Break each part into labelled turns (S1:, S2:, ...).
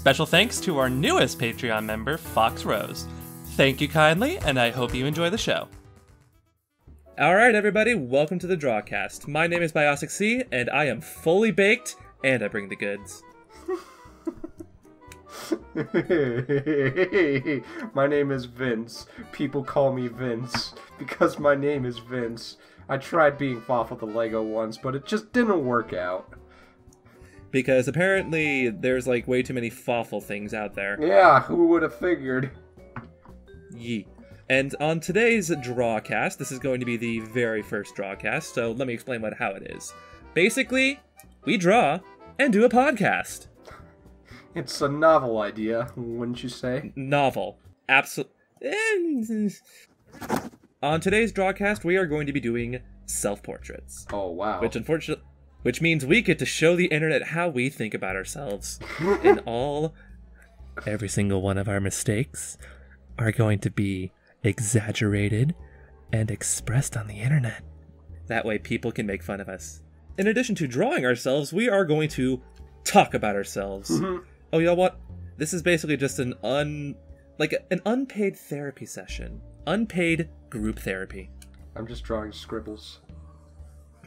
S1: Special thanks to our newest Patreon member, Fox Rose. Thank you kindly, and I hope you enjoy the show. All right, everybody, welcome to the Drawcast. My name is Biosic C, and I am fully baked, and I bring the goods.
S2: my name is Vince. People call me Vince because my name is Vince. I tried being Fawful the Lego once, but it just didn't work out.
S1: Because apparently there's like way too many fawful things out there.
S2: Yeah, who would have figured?
S1: Yee. And on today's drawcast, this is going to be the very first drawcast, so let me explain what how it is. Basically, we draw and do a podcast.
S2: It's a novel idea, wouldn't you say?
S1: Novel. Absolutely. Eh, on today's drawcast, we are going to be doing self-portraits.
S2: Oh wow.
S1: Which unfortunately which means we get to show the internet how we think about ourselves. and all every single one of our mistakes are going to be exaggerated and expressed on the internet. That way people can make fun of us. In addition to drawing ourselves, we are going to talk about ourselves.
S2: Mhm.
S1: Oh, you know what? This is basically just an un like an unpaid therapy session. Unpaid group therapy.
S2: I'm just drawing scribbles.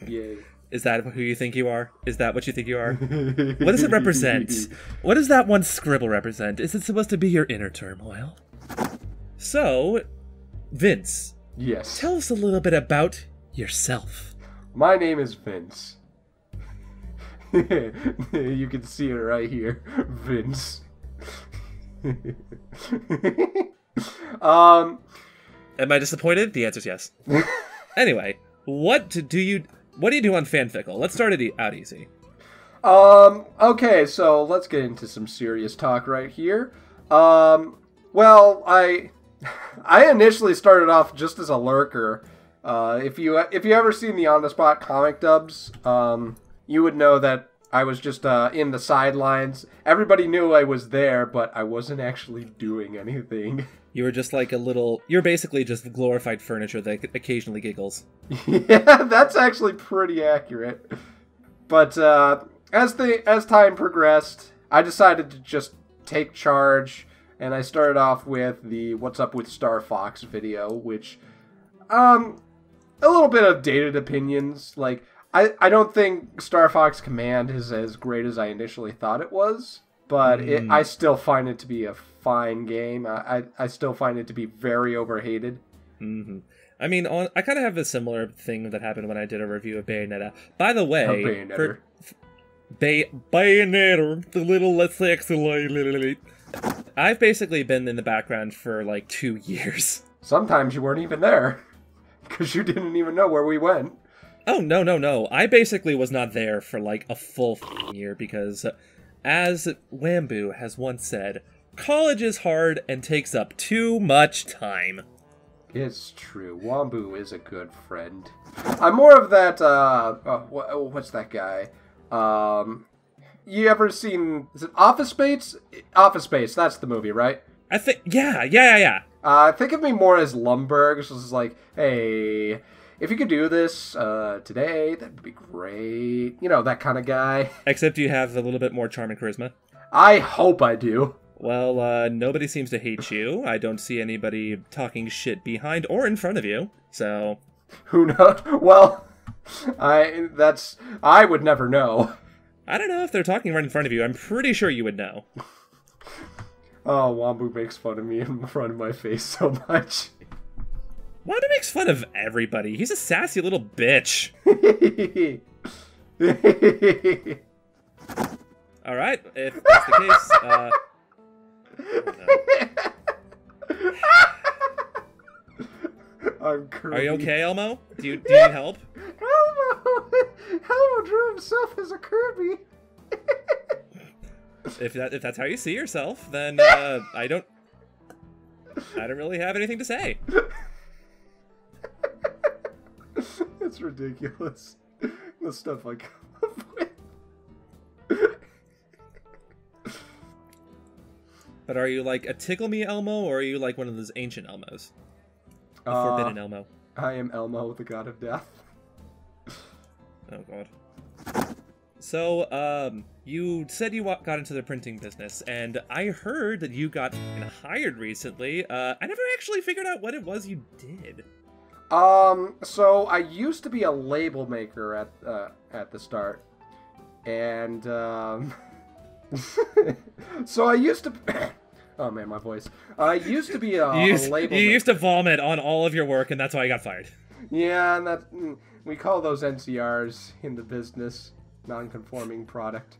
S2: Yay.
S1: Is that who you think you are? Is that what you think you are? What does it represent? What does that one scribble represent? Is it supposed to be your inner turmoil? So, Vince,
S2: Yes.
S1: tell us a little bit about yourself.
S2: My name is Vince. you can see it right here, Vince. um,
S1: Am I disappointed? The answer's yes. anyway, what do you what do you do on Fanfickle? Let's start it e- out easy.
S2: um, okay, so let's get into some serious talk right here. Um, well, I, I initially started off just as a lurker. Uh, if you if you ever seen the on the spot comic dubs, um, you would know that I was just uh, in the sidelines. Everybody knew I was there, but I wasn't actually doing anything.
S1: You were just like a little you're basically just glorified furniture that occasionally giggles.
S2: yeah, that's actually pretty accurate. But uh, as the as time progressed, I decided to just take charge, and I started off with the "What's Up with Star Fox" video, which, um, a little bit of dated opinions. Like, I I don't think Star Fox Command is as great as I initially thought it was, but it, I still find it to be a fine game. I, I I still find it to be very overhated.
S1: Mm-hmm. I mean, on, I kind of have a similar thing that happened when I did a review of Bayonetta. By the way,
S2: Bayonetta.
S1: for- Bay Bayonetta, the little let's say excellent. I've basically been in the background for like two years.
S2: Sometimes you weren't even there because you didn't even know where we went.
S1: Oh no no no! I basically was not there for like a full year because, uh, as Wambu has once said, college is hard and takes up too much time.
S2: It's true. Wambu is a good friend. I'm more of that. Uh, uh wha- what's that guy? Um, you ever seen? Is it Office Space? Office Space. That's the movie, right?
S1: I think yeah yeah yeah yeah.
S2: Uh, think of me more as Lumbergh. So it's like, hey, if you could do this uh, today, that'd be great. You know that kind of guy.
S1: Except you have a little bit more charm and charisma.
S2: I hope I do.
S1: Well, uh, nobody seems to hate you. I don't see anybody talking shit behind or in front of you. So,
S2: Who knows? Well, I that's I would never know.
S1: I don't know if they're talking right in front of you. I'm pretty sure you would know.
S2: Oh, Wambu makes fun of me in front of my face so much.
S1: Wambu makes fun of everybody. He's a sassy little bitch. All right, if that's the case, uh,
S2: I'm Kirby.
S1: are you okay, Elmo? Do you, do you need help?
S2: Elmo! Elmo drew himself as a Kirby.
S1: If that if that's how you see yourself, then uh, I don't I don't really have anything to say.
S2: It's ridiculous. The stuff I come up with.
S1: But are you like a tickle me Elmo, or are you like one of those ancient Elmos, a
S2: Uh,
S1: forbidden Elmo?
S2: I am Elmo, the god of death.
S1: Oh god. So, um, you said you got into the printing business, and I heard that you got hired recently. Uh, I never actually figured out what it was you did.
S2: Um, so I used to be a label maker at uh, at the start, and um, so I used to. oh man, my voice. I used to be a,
S1: you used,
S2: a label.
S1: you
S2: maker.
S1: used to vomit on all of your work, and that's why you got fired.
S2: Yeah, and that mm, we call those NCRs in the business non-conforming product,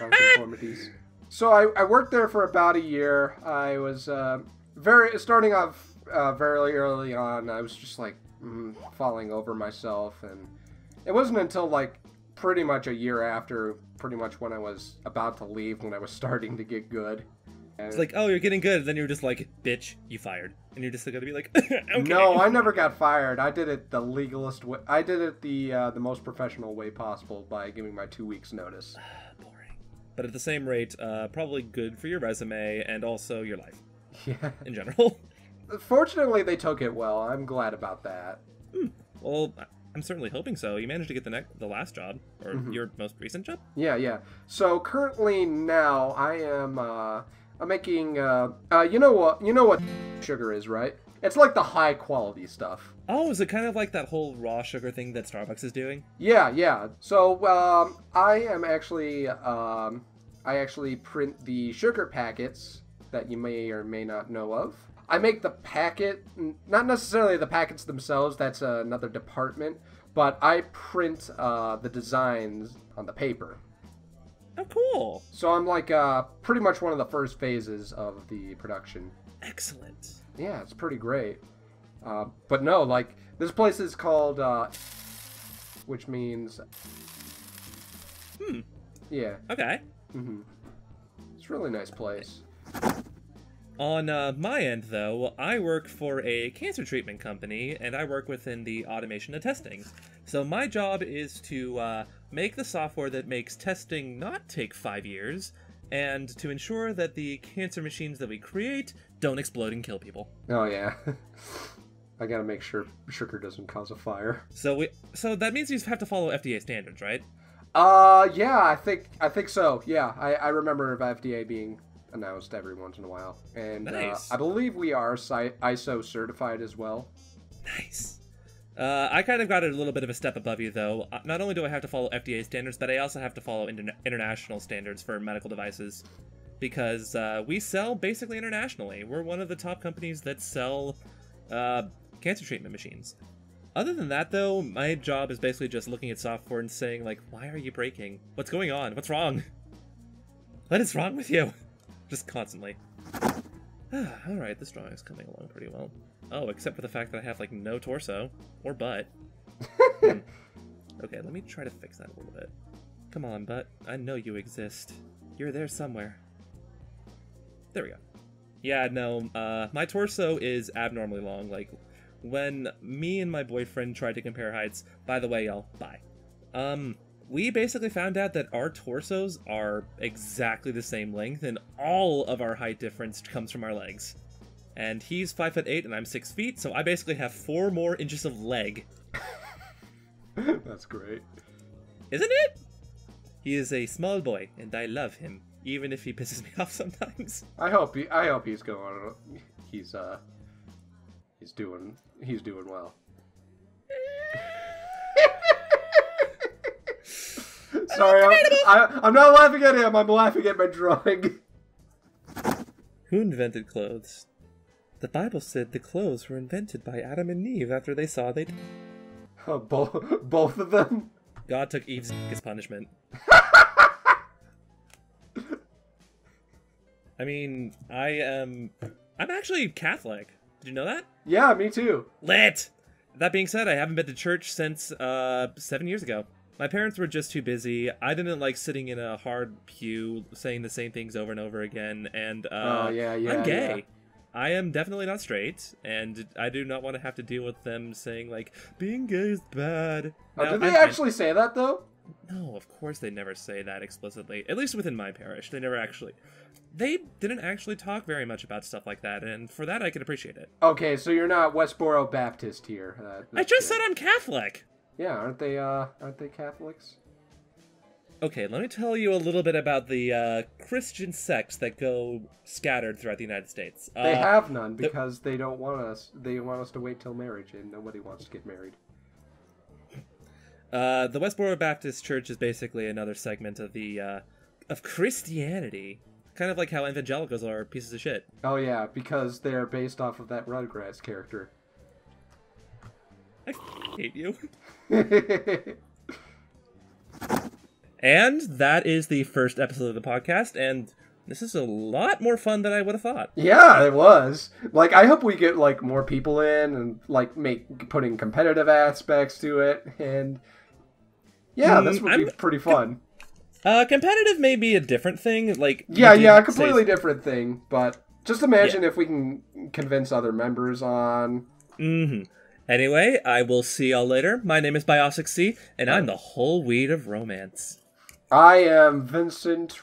S2: non-conformities. so I, I worked there for about a year. I was uh, very starting off uh, very early on. I was just like mm, falling over myself, and it wasn't until like pretty much a year after, pretty much when I was about to leave, when I was starting to get good. And
S1: It's like, oh, you're getting good. And then you're just like, bitch, you fired. And you're just gonna be like, okay.
S2: No, I never got fired. I did it the legalist way. I did it the uh, the most professional way possible by giving my two weeks notice.
S1: Boring. But at the same rate, uh, probably good for your resume and also your life
S2: Yeah.
S1: in general.
S2: Fortunately, they took it well. I'm glad about that.
S1: well, I- I'm certainly hoping so. You managed to get the next, the last job, or
S2: Mm-hmm.
S1: your most recent job.
S2: Yeah, yeah. So currently now I am uh, I'm making uh, uh you know what you know what sugar is right? It's like the high quality stuff.
S1: Oh, is it kind of like that whole raw sugar thing that Starbucks is doing?
S2: Yeah, yeah. So um, I am actually um, I actually print the sugar packets that you may or may not know of. I make the packet, not necessarily the packets themselves. That's another department. But I print uh, the designs on the paper.
S1: Oh, cool.
S2: So I'm like uh, pretty much one of the first phases of the production.
S1: Excellent.
S2: Yeah, it's pretty great. Uh, but no, like this place is called, uh, which means,
S1: Hmm.
S2: yeah,
S1: Okay.
S2: hmm it's a really nice place.
S1: On uh, my end, though, I work for a cancer treatment company, and I work within the automation of testing. So my job is to uh, make the software that makes testing not take five years, and to ensure that the cancer machines that we create don't explode and kill people.
S2: Oh yeah, I gotta make sure sugar doesn't cause a fire.
S1: So we, so that means you have to follow FDA standards, right?
S2: Uh, yeah, I think I think so. Yeah, I, I remember of FDA being announced every once in a while, and
S1: Nice.
S2: uh, I believe we are ISO certified as well.
S1: Nice. Uh, I kind of got a little bit of a step above you, though. Uh, Not only do I have to follow FDA standards, but I also have to follow interna- international standards for medical devices. Because uh, we sell basically internationally. We're one of the top companies that sell uh, cancer treatment machines. Other than that, though, my job is basically just looking at software and saying, like, why are you breaking? What's going on? What's wrong? What is wrong with you? Just constantly. Alright, this drawing is coming along pretty well. Oh, except for the fact that I have, like, no torso. Or butt. Hmm. Okay, let me try to fix that a little bit. Come on, butt. I know you exist. You're there somewhere. There we go. Yeah, no, uh, my torso is abnormally long. Like, when me and my boyfriend tried to compare heights, by the way, y'all, bye. Um, we basically found out that our torsos are exactly the same length, and all of our height difference comes from our legs. And he's five foot eight, and I'm six feet, so I basically have four more inches of leg.
S2: That's great.
S1: Isn't it? He is a small boy, and I love him, even if he pisses me off sometimes.
S2: I hope he, I hope he's going. He's uh, he's doing he's doing well. Sorry, I'm, I, I'm not laughing at him. I'm laughing at my drawing.
S1: Who invented clothes? The Bible said the clothes were invented by Adam and Eve after they saw they.
S2: Oh, both both of them.
S1: God took Eve's as punishment. I mean, I am. I'm actually Catholic. Did you know that?
S2: Yeah, me too.
S1: Lit! That being said, I haven't been to church since uh, seven years ago. My parents were just too busy. I didn't like sitting in a hard pew saying the same things over and over again, and uh,
S2: Oh, yeah, yeah,
S1: I'm gay.
S2: yeah.
S1: I am definitely not straight, and I do not want to have to deal with them saying like being gay is bad.
S2: Oh,
S1: Now,
S2: did they
S1: I'm-
S2: actually say that though?
S1: no, of course they never say that explicitly. At least within my parish, they never actually. They didn't actually talk very much about stuff like that, and for that I can appreciate it.
S2: Okay, so you're not Westboro Baptist here. Uh,
S1: I just
S2: good.
S1: said I'm Catholic.
S2: Yeah, aren't they? Uh, aren't they Catholics?
S1: okay, let me tell you a little bit about the uh, Christian sects that go scattered throughout the United States.
S2: They
S1: Uh,
S2: have none because they don't want us. They want us to wait till marriage, and nobody wants to get married.
S1: Uh, the Westboro Baptist Church is basically another segment of the uh, of Christianity, kind of like how evangelicals are pieces of shit.
S2: Oh yeah, because they're based off of that Rugrats character.
S1: I hate you. And that is the first episode of the podcast, and this is a lot more fun than I would have thought.
S2: yeah, it was. Like, I hope we get like more people in and like make putting competitive aspects to it, and yeah, this
S1: Mm,
S2: would be
S1: I'm-
S2: pretty fun.
S1: Uh, competitive may be a different thing. Like
S2: Yeah, yeah, a
S1: say-
S2: completely different thing. But just imagine if we can convince other members on.
S1: Mhm. Anyway, I will see y'all later. My name is Biosic C, and I'm the whole weed of romance.
S2: I am Vincent